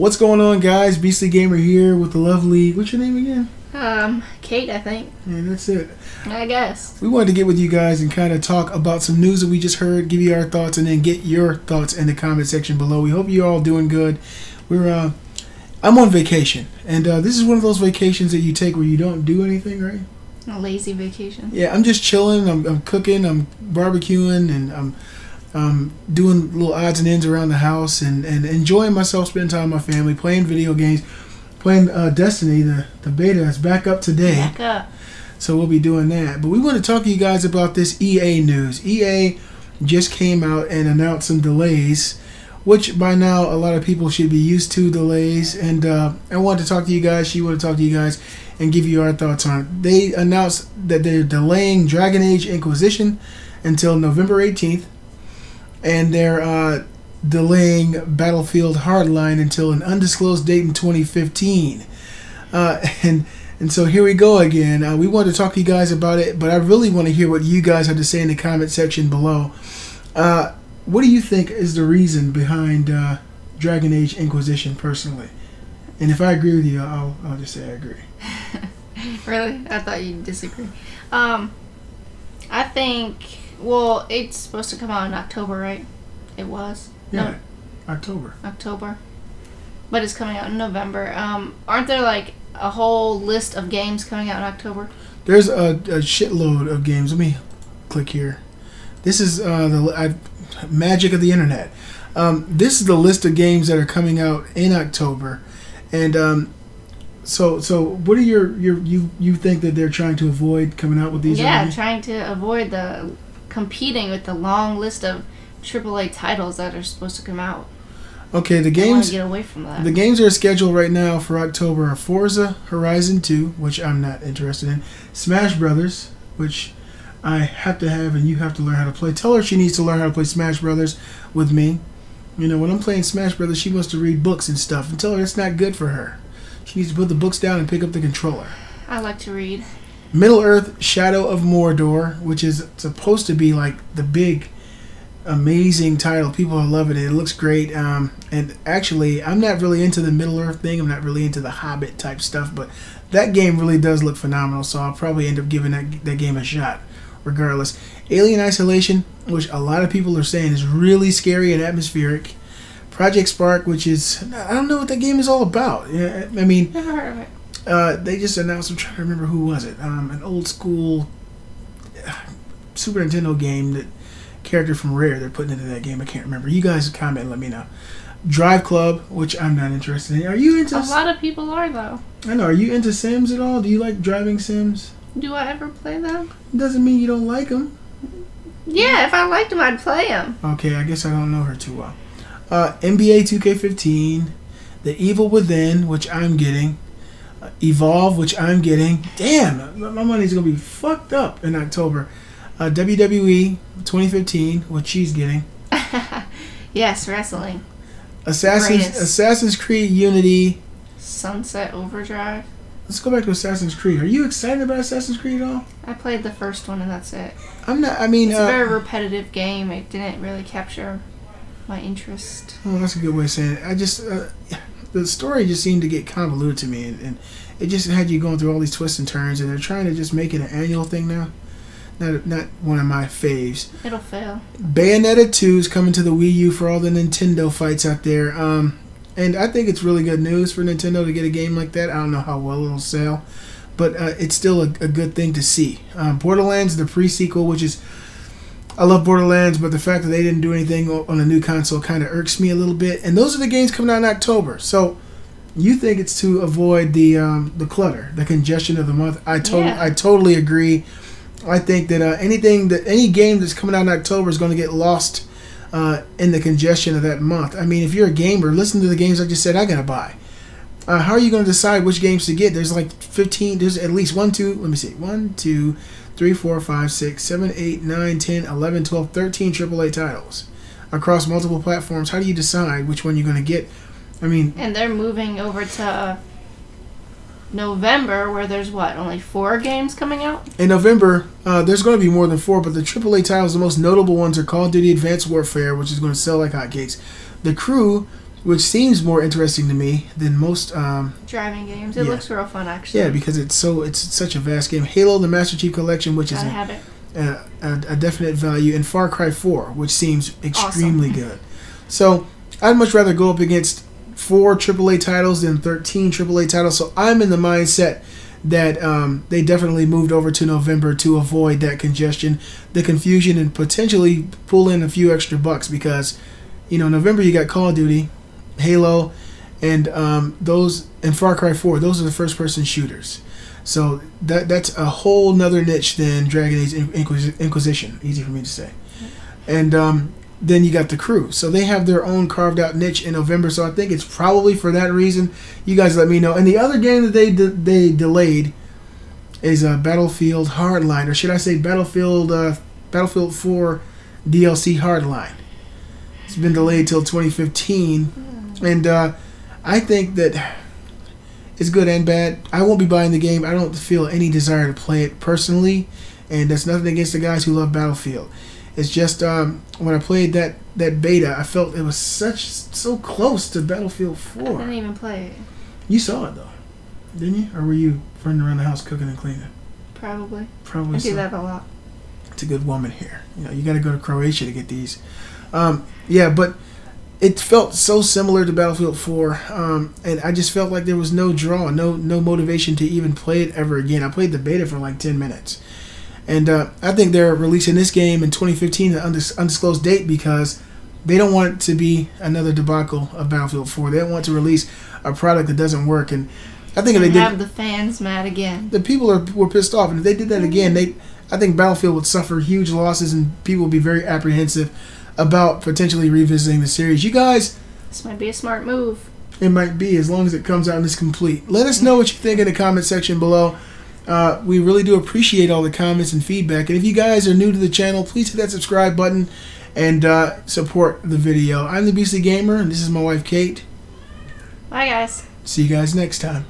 What's going on, guys? Beastly Gamer here with the lovely. What's your name again? Um, Kate, I think. Yeah, that's it. I guess. We wanted to get with you guys and kind of talk about some news that we just heard, give you our thoughts, and then get your thoughts in the comment section below. We hope you're all doing good. We're uh, I'm on vacation, and uh, this is one of those vacations that you take where you don't do anything, right? A lazy vacation. Yeah, I'm just chilling. I'm, I'm cooking. I'm barbecuing, and I'm um, doing little odds and ends around the house, and, and enjoying myself, spending time with my family, playing video games, playing uh, Destiny. The the beta is back up today. Back up. So we'll be doing that. But we want to talk to you guys about this EA news. EA just came out and announced some delays, which by now a lot of people should be used to delays. And uh, I wanted to talk to you guys. She wanted to talk to you guys and give you our thoughts on it. They announced that they're delaying Dragon Age Inquisition until November 18th, and they're uh, delaying Battlefield Hardline until an undisclosed date in 2015. Uh, and and so here we go again. Uh, we want to talk to you guys about it, but I really want to hear what you guys have to say in the comment section below. Uh, what do you think is the reason behind uh, Dragon Age Inquisition, personally? And if I agree with you, I'll, I'll just say I agree. really? I thought you'd disagree. Um, I think. Well, it's supposed to come out in October, right? It was. Yeah, October. October. But it's coming out in November. Um, aren't there like a whole list of games coming out in October? There's a, a shitload of games. Let me click here. This is uh, the I, magic of the internet. Um, this is the list of games that are coming out in October, and um, so so what are your your you you think that they're trying to avoid coming out with these? Yeah, trying to avoid the competing with the long list of AAA titles that are supposed to come out. Okay, the games get away from that. the games are scheduled right now for October are Forza Horizon 2, which I'm not interested in, Smash Brothers, which I have to have and you have to learn how to play. Tell her she needs to learn how to play Smash Brothers with me. You know, when I'm playing Smash Brothers, she wants to read books and stuff, and tell her it's not good for her. She needs to put the books down and pick up the controller. I like to read. Middle Earth Shadow of Mordor, which is supposed to be like the big, amazing title. People are loving it. It looks great. Um, and actually, I'm not really into the Middle Earth thing. I'm not really into the Hobbit type stuff, but that game really does look phenomenal. So I'll probably end up giving that, that game a shot, regardless. Alien Isolation, which a lot of people are saying is really scary and atmospheric. Project Spark, which is I don't know what that game is all about. I mean, Never heard of it. Uh, they just announced. I'm trying to remember who was it. Um, an old school uh, Super Nintendo game that character from Rare they're putting into that game. I can't remember. You guys comment. Let me know. Drive Club, which I'm not interested in. Are you into? A lot of people are though. I know. Are you into Sims at all? Do you like driving Sims? Do I ever play them? Doesn't mean you don't like them. Yeah, if I liked them, I'd play them. Okay, I guess I don't know her too well. Uh, NBA 2K15, The Evil Within, which I'm getting, Evolve, which I'm getting. Damn, my money's gonna be fucked up in October. Uh, WWE 2015, which she's getting. yes, wrestling. Assassin's Greatest. Assassin's Creed Unity. Sunset Overdrive. Let's go back to Assassin's Creed. Are you excited about Assassin's Creed at all? I played the first one and that's it. I'm not. I mean, It's a uh, very repetitive game. It didn't really capture my interest. Oh, that's a good way of saying it. I just uh, the story just seemed to get convoluted to me, and, and it just had you going through all these twists and turns, and they're trying to just make it an annual thing now. Not not one of my faves. It'll fail. Bayonetta 2 is coming to the Wii U for all the Nintendo fights out there. Um, and I think it's really good news for Nintendo to get a game like that. I don't know how well it'll sell, but uh, it's still a, a good thing to see. Um, Borderlands, the pre sequel, which is. I love Borderlands, but the fact that they didn't do anything on a new console kind of irks me a little bit. And those are the games coming out in October. So you think it's to avoid the um, the clutter, the congestion of the month. I, to- Yeah. I totally agree. I think that uh, anything that any game that's coming out in October is going to get lost uh, in the congestion of that month. I mean, if you're a gamer, listen to the games I just said I gotta buy. Uh, how are you going to decide which games to get? There's like 15. There's at least one, two. Let me see. One, two, three, four, five, six, seven, eight, nine, 10, 11, 12, 13 AAA titles across multiple platforms. How do you decide which one you're going to get? I mean, And they're moving over to uh, November, where there's what only four games coming out. In November, uh, there's going to be more than four, but the AAA titles, the most notable ones are Call of Duty Advanced Warfare, which is going to sell like hotcakes. The Crew which seems more interesting to me than most. Um, Driving games. It Yeah. looks real fun, actually. yeah, because it's so it's such a vast game. Halo: The Master Chief Collection, which is Gotta a, have it. a, a, a definite value, and Far Cry 4, which seems extremely good. So I'd much rather go up against four AAA titles than 13 AAA titles. So I'm in the mindset that um, they definitely moved over to November to avoid that congestion, the confusion, and potentially pull in a few extra bucks because, you know, November you got Call of Duty, Halo, and um, those and Far Cry 4. Those are the first-person shooters. So that that's a whole nother niche than Dragon Age Inquis- Inquisition. Easy for me to say. And um, then you got the crew. So they have their own carved out niche in November. So I think it's probably for that reason. You guys let me know. And the other game that they de- they delayed is uh, Battlefield Hardline, or should I say Battlefield uh, Battlefield 4 DLC Hardline. It's been delayed till 2015, and uh, I think that it's good and bad. I won't be buying the game. I don't feel any desire to play it personally, and that's nothing against the guys who love Battlefield. It's just um, when I played that that beta, I felt it was such so close to Battlefield Four. I 4. didn't even play it. You saw it though, didn't you? Or were you running around the house cooking and cleaning? Probably. Probably I so. do that a lot. It's a good woman here. You know, you got to go to Croatia to get these. Um, yeah, but it felt so similar to Battlefield 4, um, and I just felt like there was no draw, no no motivation to even play it ever again. I played the beta for like 10 minutes, and uh, I think they're releasing this game in 2015, an undis- undisclosed date, because they don't want it to be another debacle of Battlefield 4. They don't want to release a product that doesn't work, and I think if they And did have the fans mad again. the people are were pissed off, and if they did that again, they I think Battlefield would suffer huge losses, and people would be very apprehensive about potentially revisiting the series. You guys, This might be a smart move. it might be as long as it comes out and is complete. Let us know what you think in the comment section below. Uh, we really do appreciate all the comments and feedback. And if you guys are new to the channel, please hit that subscribe button and uh, support the video. I'm the Beastly Gamer, and this is my wife Kate. Bye, guys. See you guys next time.